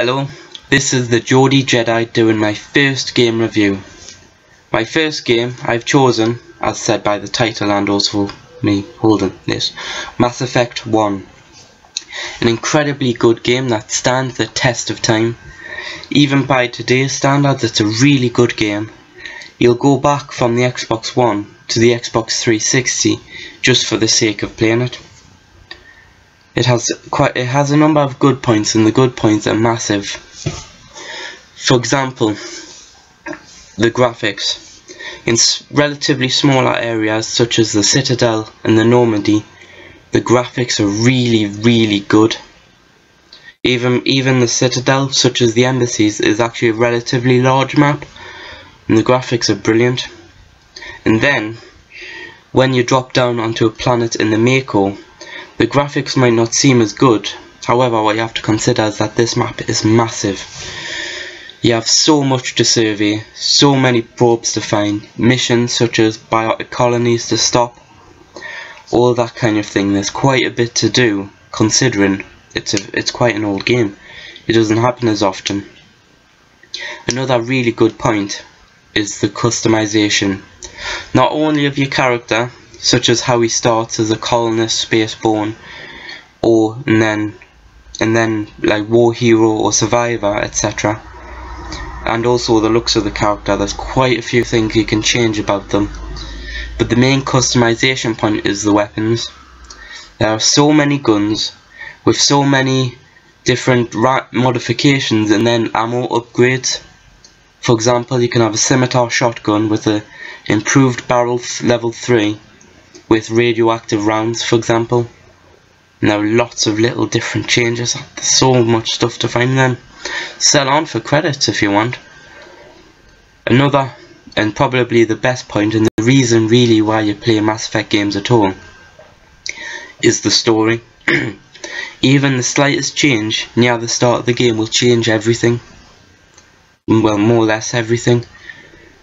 Hello, this is the Geordie Jedi doing my first game review. My first game I've chosen, as said by the title and also me holding this, Mass Effect 1. An incredibly good game that stands the test of time. Even by today's standards it's a really good game. You'll go back from the Xbox One to the Xbox 360 just for the sake of playing it. It has quite it has a number of good points and the good points are massive. For example, the graphics. In relatively smaller areas such as the Citadel and the Normandy, the graphics are really really good. Even even the Citadel, such as the embassies, is actually a relatively large map and the graphics are brilliant. And then when you drop down onto a planet in the Mako, the graphics might not seem as good, however what you have to consider is that this map is massive. You have so much to survey, so many probes to find, missions such as biotic colonies to stop, all that kind of thing. There's quite a bit to do considering it's a, it's quite an old game. It doesn't happen as often. Another really good point is the customization. Not only of your character, such as how he starts as a colonist spaceborne or and then and then like war hero or survivor etc and also the looks of the character. There's quite a few things you can change about them. But the main customization point is the weapons. There are so many guns with so many different modifications and then ammo upgrades. For example you can have a scimitar shotgun with a improved barrel level 3 with radioactive rounds for example. Now lots of little different changes. There's so much stuff to find then. Sell on for credits if you want. Another and probably the best point and the reason really why you play Mass Effect games at all is the story. Even the slightest change near the start of the game will change everything. Well more or less everything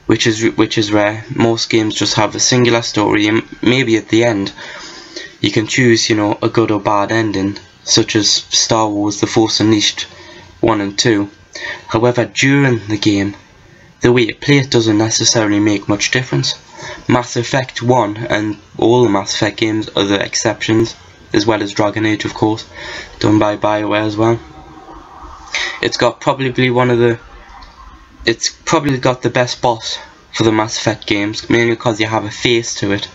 which is which is rare. Most games just have a singular story, and maybe at the end you can choose, you know, a good or bad ending, such as Star Wars: The Force Unleashed 1 and 2. However, during the game, the way you play it doesn't necessarily make much difference. Mass Effect 1 and all the Mass Effect games are the exceptions, as well as Dragon Age, of course, done by BioWare as well. It's got probably one of the it's probably got the best boss for the Mass Effect games, mainly because you have a face to it.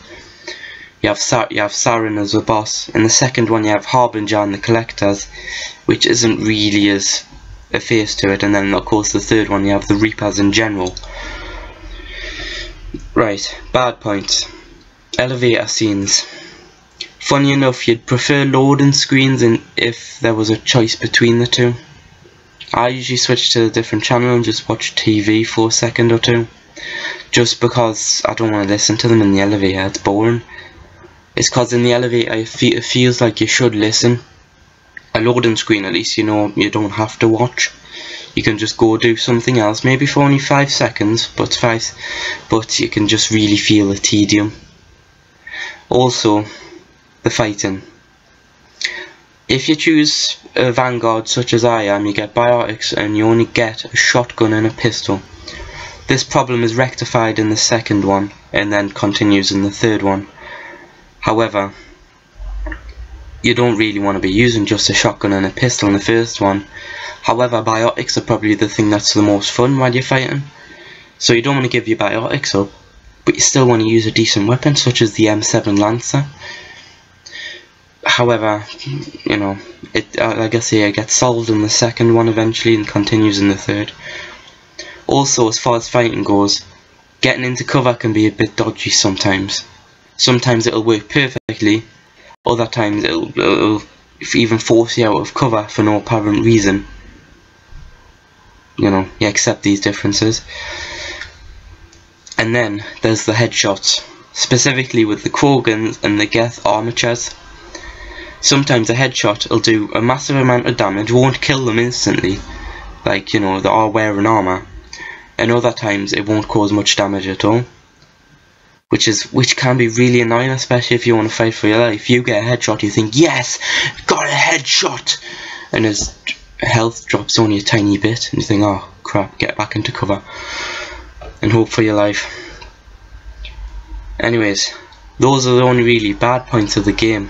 You have Sar you have Saren as a boss. In the second one, you have Harbinger and the Collectors, which isn't really as a face to it. And then, of course, the third one, you have the Reapers in general. Right, bad points. Elevator scenes. Funny enough, you'd prefer loading screens in if there was a choice between the two. I usually switch to a different channel and just watch TV for a second or two. Just because I don't want to listen to them in the elevator, it's boring. It's because in the elevator it feels like you should listen. A loading screen at least, you know, you don't have to watch. You can just go do something else, maybe for only 5 seconds, but five, but you can just really feel the tedium. Also, the fighting. If you choose a Vanguard such as I am, you get biotics and you only get a shotgun and a pistol. This problem is rectified in the second one and then continues in the third one. However, you don't really want to be using just a shotgun and a pistol in the first one. However, biotics are probably the thing that's the most fun while you're fighting. So you don't want to give your biotics up, but you still want to use a decent weapon such as the M7 Lancer however, you know, it uh, like I say, it gets solved in the second one eventually and continues in the third. Also, as far as fighting goes, getting into cover can be a bit dodgy sometimes. Sometimes it'll work perfectly, other times it'll, it'll even force you out of cover for no apparent reason. You know, you accept these differences. And then there's the headshots, specifically with the Krogans and the Geth armatures. Sometimes a headshot will do a massive amount of damage, won't kill them instantly, like, you know, they are wearing armour. And other times it won't cause much damage at all. Which is which can be really annoying, especially if you want to fight for your life. You get a headshot, you think, yes, got a headshot! And his health drops only a tiny bit and you think oh crap get back into cover and hope for your life anyways those are the only really bad points of the game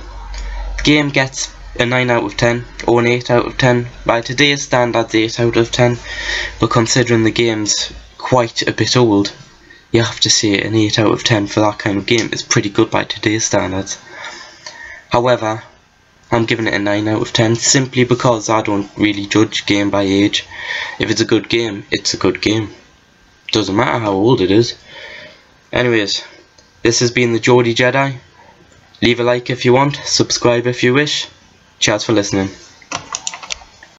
game gets a 9 out of 10 or an 8 out of 10 by today's standards 8 out of 10 but considering the game's quite a bit old you have to say an 8 out of 10 for that kind of game is pretty good by today's standards. However I'm giving it a 9 out of 10 simply because I don't really judge game by age. If it's a good game it's a good game. Doesn't matter how old it is. Anyways this has been the Geordie Jedi leave a like if you want subscribe if you wish Cheers for listening.